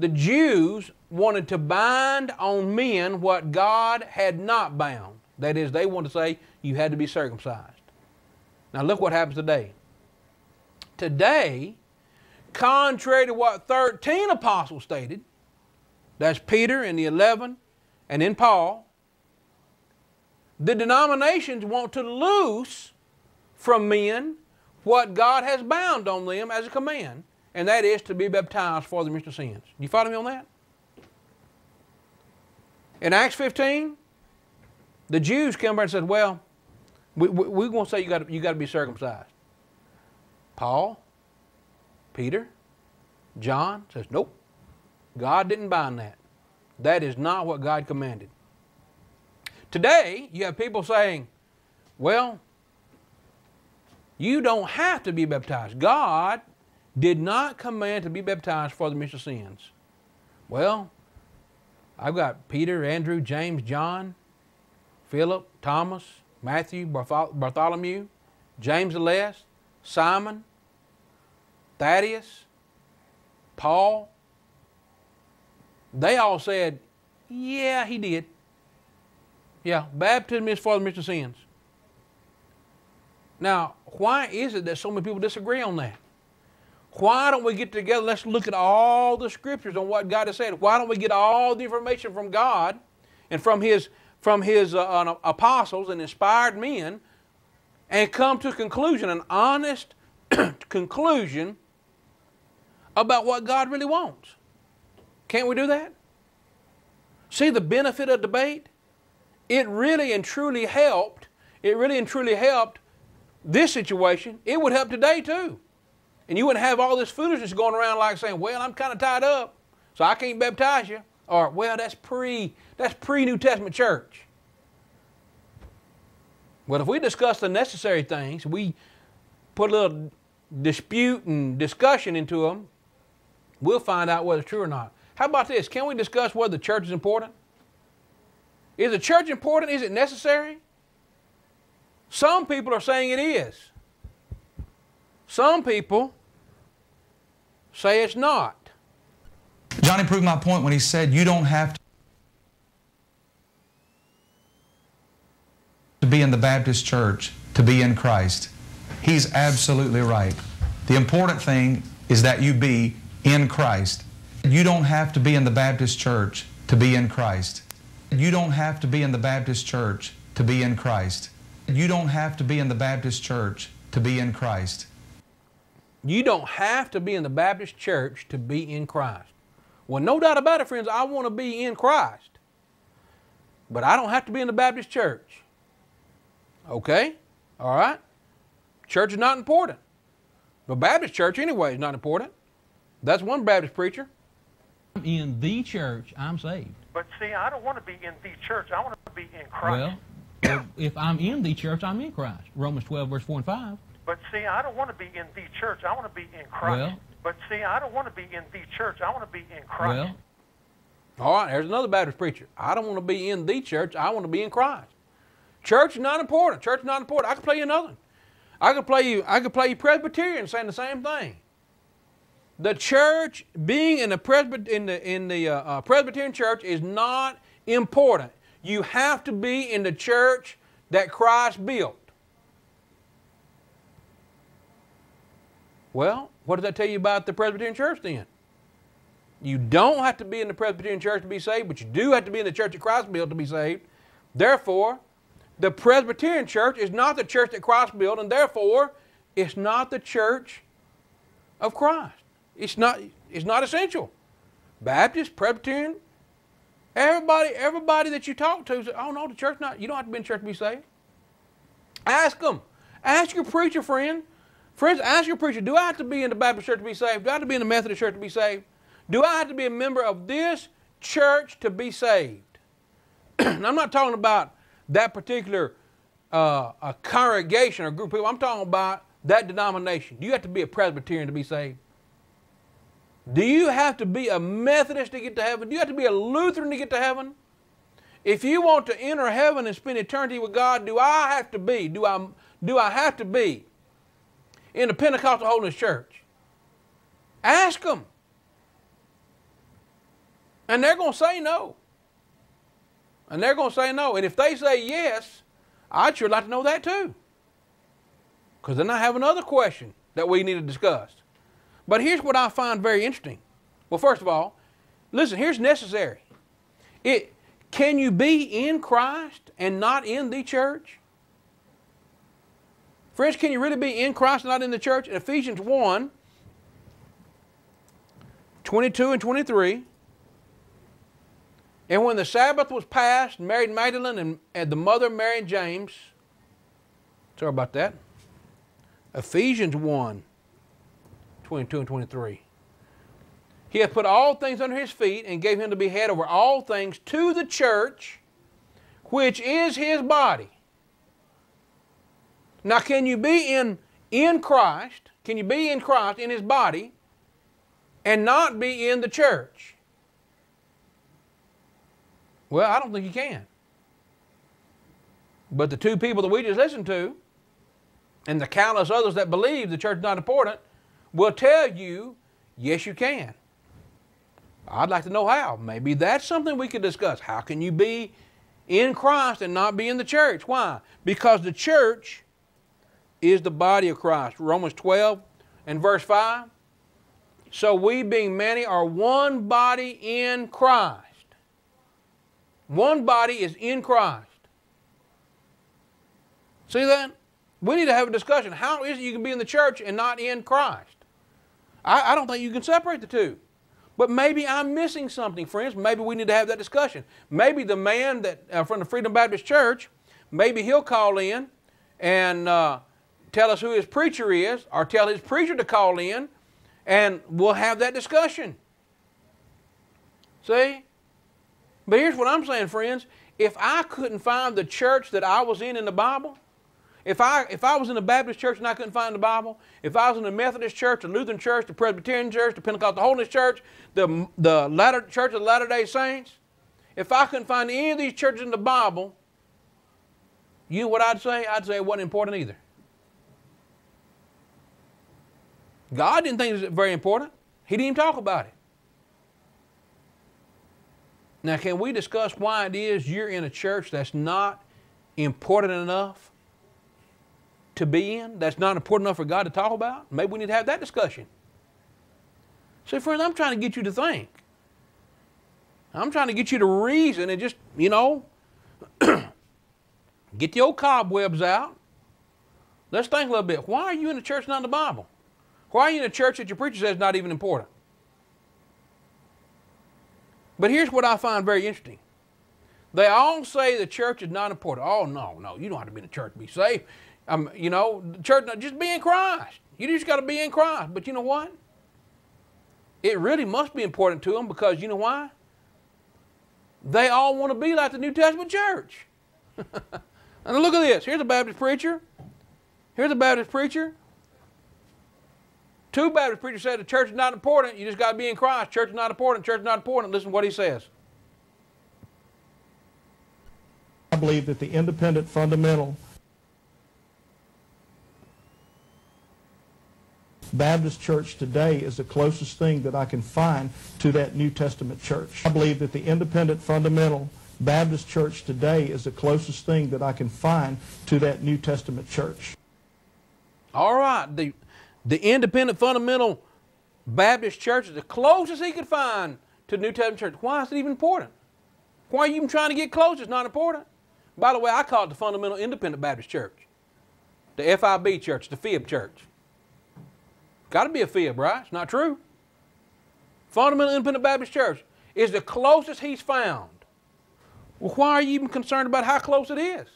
[SPEAKER 2] the Jews wanted to bind on men what God had not bound. That is, they wanted to say you had to be circumcised. Now look what happens today. Today, contrary to what 13 apostles stated, that's Peter and the 11 and then Paul, the denominations want to loose from men what God has bound on them as a command, and that is to be baptized for the remission of sins. You follow me on that? In Acts 15, the Jews came back and said, Well, we, we, we're going to say you got you got to be circumcised. Paul, Peter, John says, Nope. God didn't bind that. That is not what God commanded. Today, you have people saying, well, you don't have to be baptized. God did not command to be baptized for the remission of sins. Well, I've got Peter, Andrew, James, John, Philip, Thomas, Matthew, Bartholomew, James the Less, Simon, Thaddeus, Paul, they all said, Yeah, he did. Yeah, baptism is for the remission of sins. Now, why is it that so many people disagree on that? Why don't we get together? Let's look at all the scriptures on what God has said. Why don't we get all the information from God and from His from His uh, apostles and inspired men, and come to a conclusion, an honest conclusion about what God really wants? Can't we do that? See the benefit of debate? It really and truly helped. It really and truly helped this situation. It would help today too. And you wouldn't have all this foolishness going around like saying, well, I'm kind of tied up, so I can't baptize you. Or, well, that's pre that's pre-New Testament church. Well, if we discuss the necessary things, we put a little dispute and discussion into them, we'll find out whether it's true or not. How about this? Can we discuss whether the church is important? Is the church important? Is it necessary? Some people are saying it is. Some people say it's not.
[SPEAKER 3] Johnny proved my point when he said you don't have to be in the Baptist church to be in Christ. He's absolutely right. The important thing is that you be in Christ. You don't have to be in the Baptist church to be in Christ. You don't have to be in the Baptist church to be in Christ. You don't have to be in the Baptist church to be in Christ.
[SPEAKER 2] You don't have to be in the Baptist church to be in Christ. Well, no doubt about it, friends, I want to be in Christ. But I don't have to be in the Baptist church. Okay? All right? Church is not important. The Baptist church, anyway, is not important. That's one Baptist preacher I'm
[SPEAKER 8] in the church, I'm saved.
[SPEAKER 9] But see, I don't want to be in the church. I want to be in Christ.
[SPEAKER 8] Well, if I'm in the church, I'm in Christ. Romans 12, verse 4 and 5.
[SPEAKER 9] But see, I don't want to be in the church. I want to be in Christ.
[SPEAKER 8] Well,
[SPEAKER 9] but see, I don't want to be in the church. I want to be in Christ.
[SPEAKER 8] Well,
[SPEAKER 2] All right, there's another Baptist preacher. I don't want to be in the church. I want to be in Christ. Church is not important. Church is not important. I could play you another. I could play you. I could play you Presbyterian saying the same thing. The church, being in the Presbyt- in the in the uh, uh, Presbyterian church, is not important. You have to be in the church that Christ built. Well, what does that tell you about the Presbyterian church then? You don't have to be in the Presbyterian church to be saved, but you do have to be in the church that Christ built to be saved. Therefore, the Presbyterian church is not the church that Christ built, and therefore, it's not the church of Christ. It's not, it's not essential. Baptist, Presbyterian, everybody, everybody that you talk to says, oh no, the church not, you don't have to be in church to be saved. Ask them. Ask your preacher friend. Friends, ask your preacher, do I have to be in the Baptist church to be saved? Do I have to be in the Methodist church to be saved? Do I have to be a member of this church to be saved? and I'm not talking about that particular uh, a congregation or group of people. I'm talking about that denomination. Do you have to be a Presbyterian to be saved? Do you have to be a Methodist to get to heaven? Do you have to be a Lutheran to get to heaven? If you want to enter heaven and spend eternity with God, do I have to be? Do I do I have to be in the Pentecostal Holiness Church? Ask them. And they're going to say no. And they're going to say no. And if they say yes, I'd sure like to know that too. Because then I have another question that we need to discuss. But here's what I find very interesting. Well, first of all, listen, here's necessary. It can you be in Christ and not in the church? Friends, can you really be in Christ not in the church? In Ephesians 1 22 and 23. And when the Sabbath was passed, Mary Magdalene and, and the mother Mary and James, sorry about that. Ephesians 1 22 and 23. He hath put all things under his feet and gave him to be head over all things to the church, which is his body. Now, can you be in, in Christ? Can you be in Christ, in his body, and not be in the church? Well, I don't think you can. But the two people that we just listened to, and the countless others that believe the church is not important, will tell you, yes, you can. I'd like to know how. Maybe that's something we could discuss. How can you be in Christ and not be in the church? Why? Because the church is the body of Christ. Romans 12 and verse 5. So we, being many, are one body in Christ. One body is in Christ. See that? We need to have a discussion. How is it you can be in the church and not in Christ? I, I don't think you can separate the two. But maybe I'm missing something, friends. Maybe we need to have that discussion. Maybe the man that uh, from the Freedom Baptist Church, maybe he'll call in and uh, tell us who his preacher is, or tell his preacher to call in, and we'll have that discussion. See? But here's what I'm saying, friends. If I couldn't find the church that I was in in the Bible, if I, if I was in a Baptist church and I couldn't find the Bible, if I was in a Methodist church, a Lutheran church, the Presbyterian church, the Pentecostal Holiness church, the, the Latter, Church of the Latter day Saints, if I couldn't find any of these churches in the Bible, you know what I'd say? I'd say it wasn't important either. God didn't think it was very important. He didn't even talk about it. Now, can we discuss why it is you're in a church that's not important enough to be in, that's not important enough for God to talk about? Maybe we need to have that discussion. See, friends, I'm trying to get you to think. I'm trying to get you to reason and just, you know, get the old cobwebs out. Let's think a little bit. Why are you in a church not in the Bible? Why are you in a church that your preacher says is not even important? But here's what I find very interesting. They all say the church is not important. Oh, no, no, you don't have to be in the church to be saved. Um, you know, church, just be in Christ. You just got to be in Christ. But you know what? It really must be important to them because you know why? They all want to be like the New Testament church. and look at this. Here's a Baptist preacher. Here's a Baptist preacher. Two Baptist preachers said the church is not important. You just got to be in Christ. Church is not important. Church is not important. Listen to what he says.
[SPEAKER 10] I believe that the independent fundamental Baptist church today is the closest thing that I can find to that New Testament church. I believe that the independent fundamental Baptist church today is the closest thing that I can find to that New Testament church.
[SPEAKER 2] All right. The the independent fundamental Baptist church is the closest he could find to the New Testament church. Why is it even important? Why are you even trying to get close? It's not important. By the way, I call it the fundamental independent Baptist church, the FIB church, the FIB church. Got to be a fib, right? It's not true. Fundamental Independent Baptist Church is the closest he's found. Well, why are you even concerned about how close it is?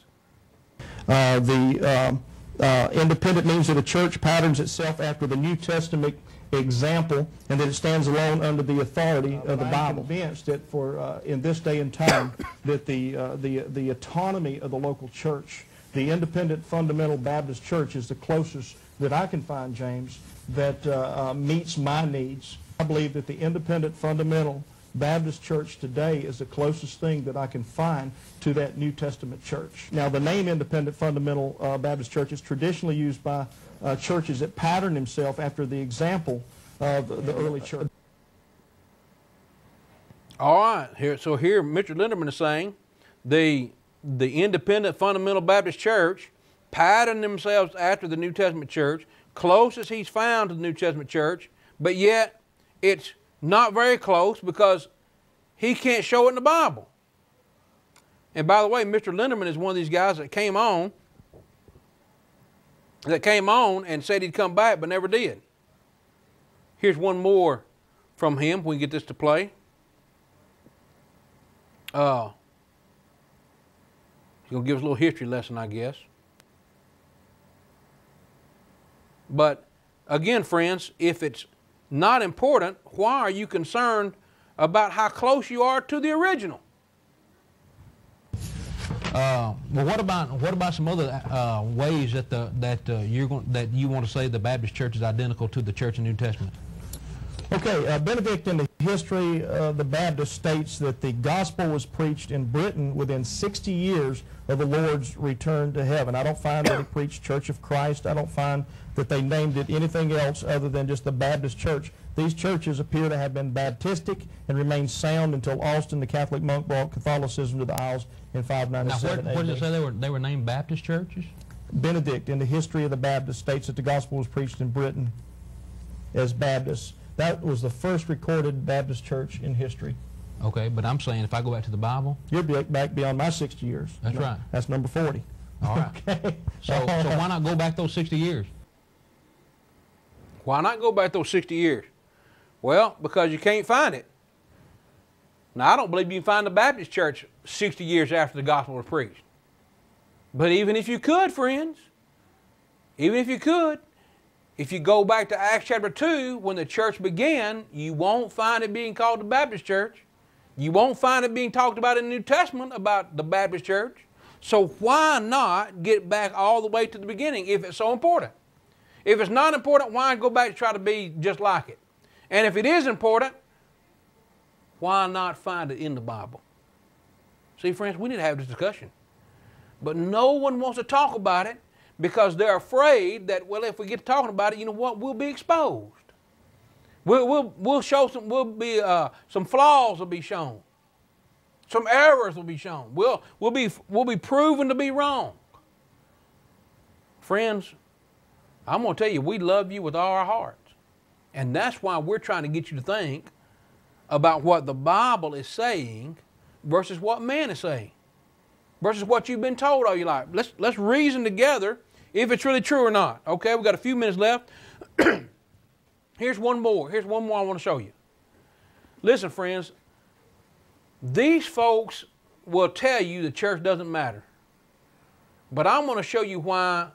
[SPEAKER 10] Uh, the uh, uh, independent means that a church patterns itself after the New Testament example and that it stands alone under the authority of the Bible. I'm convinced that for uh, in this day and time that the, uh, the, the autonomy of the local church, the independent fundamental Baptist church is the closest that I can find, James, that uh, uh, meets my needs. I believe that the independent fundamental Baptist church today is the closest thing that I can find to that New Testament church. Now, the name Independent Fundamental uh, Baptist Church is traditionally used by uh, churches that pattern themselves after the example of the early church.
[SPEAKER 2] All right, here. So here, Mr. Linderman is saying the the Independent Fundamental Baptist Church pattern themselves after the New Testament church closest he's found to the New Testament church, but yet it's not very close because he can't show it in the Bible. And by the way, Mr. Linderman is one of these guys that came on, that came on and said he'd come back but never did. Here's one more from him. We get this to play. Uh, he's going to give us a little history lesson, I guess. But again, friends, if it's not important, why are you concerned about how close you are to the original?
[SPEAKER 8] Uh, well, what about what about some other uh, ways that the that uh, you're going that you want to say the Baptist Church is identical to the Church in the New Testament?
[SPEAKER 10] Okay, uh, Benedict in the history of the Baptist states that the gospel was preached in Britain within 60 years of the Lord's return to heaven. I don't find that he preached Church of Christ. I don't find that they named it anything else other than just the Baptist Church. These churches appear to have been Baptistic and remained sound until Austin, the Catholic monk, brought Catholicism to the Isles in 597
[SPEAKER 8] Now, where, where does it say they were, they were named Baptist churches?
[SPEAKER 10] Benedict, in the history of the Baptist, states that the gospel was preached in Britain as Baptists. That was the first recorded Baptist church in history.
[SPEAKER 8] Okay, but I'm saying if I go back to the Bible.
[SPEAKER 10] You're back beyond my 60 years.
[SPEAKER 8] That's
[SPEAKER 10] no,
[SPEAKER 8] right.
[SPEAKER 10] That's number 40.
[SPEAKER 8] All right. okay. So, so why not go back those 60 years?
[SPEAKER 2] Why not go back those 60 years? Well, because you can't find it. Now, I don't believe you can find the Baptist church 60 years after the gospel was preached. But even if you could, friends, even if you could, if you go back to Acts chapter 2, when the church began, you won't find it being called the Baptist church. You won't find it being talked about in the New Testament about the Baptist church. So why not get back all the way to the beginning if it's so important? If it's not important, why go back to try to be just like it? And if it is important, why not find it in the Bible? See, friends, we need to have this discussion. But no one wants to talk about it because they're afraid that, well, if we get talking about it, you know what, we'll be exposed. We'll, we'll, we'll show some, we'll be, uh, some flaws will be shown. Some errors will be shown. We'll, we'll, be, we'll be proven to be wrong. Friends, I'm going to tell you, we love you with all our hearts. And that's why we're trying to get you to think about what the Bible is saying versus what man is saying versus what you've been told all your life. Let's, let's reason together if it's really true or not. Okay, we've got a few minutes left. Here's one more. Here's one more I want to show you. Listen, friends, these folks will tell you the church doesn't matter. But I'm going to show you why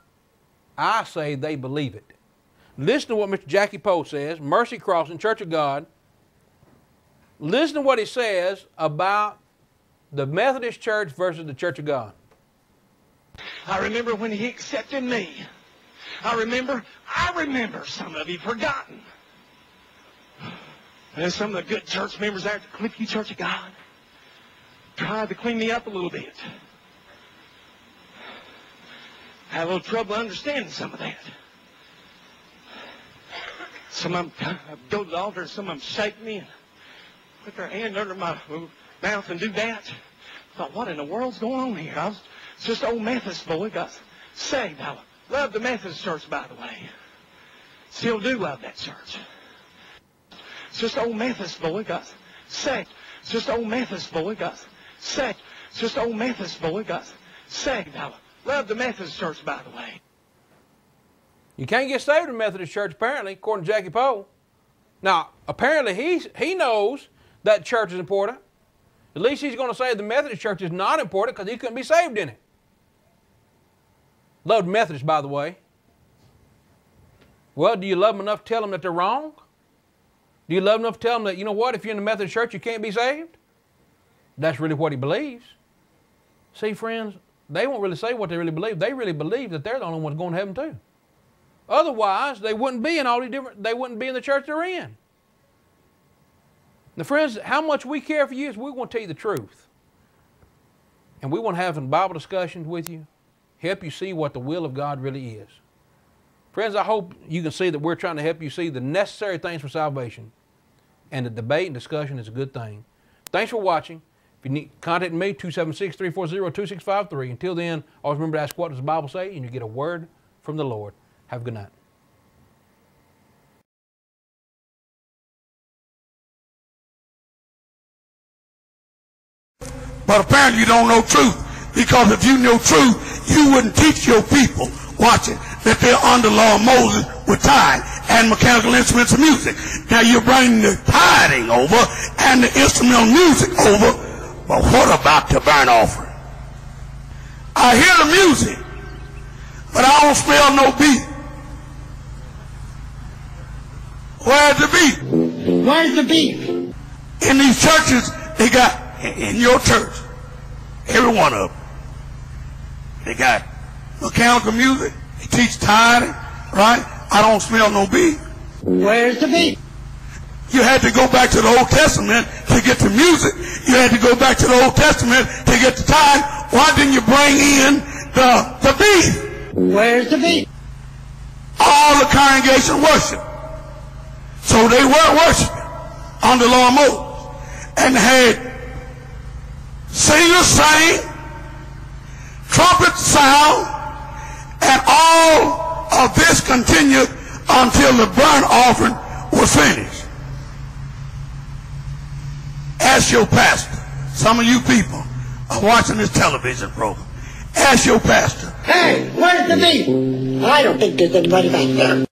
[SPEAKER 2] I say they believe it. Listen to what Mr. Jackie Poe says, Mercy Crossing, Church of God. Listen to what he says about the Methodist Church versus the Church of God.
[SPEAKER 11] I remember when he accepted me. I remember, I remember some of you forgotten. And some of the good church members at the Cliffview Church of God tried to clean me up a little bit. Have a little trouble understanding some of that. Some of them go to the altar and some of them shake me and put their hand under my mouth and do that. I thought, what in the world's going on here? I was just old Methodist boy, got saved. I love the Methodist church, by the way. Still do love that church. It's just old Methodist boy, got saved. It's just old Methodist boy, got saved. It's just old Methodist boy, got saved. I love the Methodist church, by the way.
[SPEAKER 2] You can't get saved in Methodist church, apparently, according to Jackie Poe. Now, apparently, he's, he knows that church is important. At least he's going to say the Methodist church is not important because he couldn't be saved in it. Loved Methodists, by the way. Well, do you love them enough to tell them that they're wrong? Do you love them enough to tell them that, you know what, if you're in the Methodist church, you can't be saved? That's really what he believes. See, friends, they won't really say what they really believe. They really believe that they're the only ones going to heaven too. Otherwise, they wouldn't be in all these different, they wouldn't be in the church they're in. Now, friends, how much we care for you is we want to tell you the truth. And we want to have some Bible discussions with you, help you see what the will of God really is. Friends, I hope you can see that we're trying to help you see the necessary things for salvation. And the debate and discussion is a good thing. Thanks for watching. If you need contact me, 276-340-2653. Until then, always remember to ask what does the Bible say, and you get a word from the Lord. Have a good night.
[SPEAKER 12] But apparently you don't know truth. Because if you knew truth, you wouldn't teach your people, watch it, that they're under law of Moses with tithe and mechanical instruments of music. Now you're bringing the tithing over and the instrumental music over, but what about the burnt offering? I hear the music, but I don't smell no beat. Where's the beef? Where's the beef? In these churches, they got, in your church, every one of them, they got mechanical music, they teach tithing, right? I don't smell no beef. Where's the beef? You had to go back to the Old Testament to get the music. You had to go back to the Old Testament to get the tithe. Why didn't you bring in the, the beef? Where's the beef? All the congregation worship. So they were worshiping under law of Moses and had singers sing, trumpets sound, and all of this continued until the burnt offering was finished. Ask your pastor. Some of you people are watching this television program. Ask your pastor.
[SPEAKER 13] Hey, where's the meat? I don't think there's anybody back there.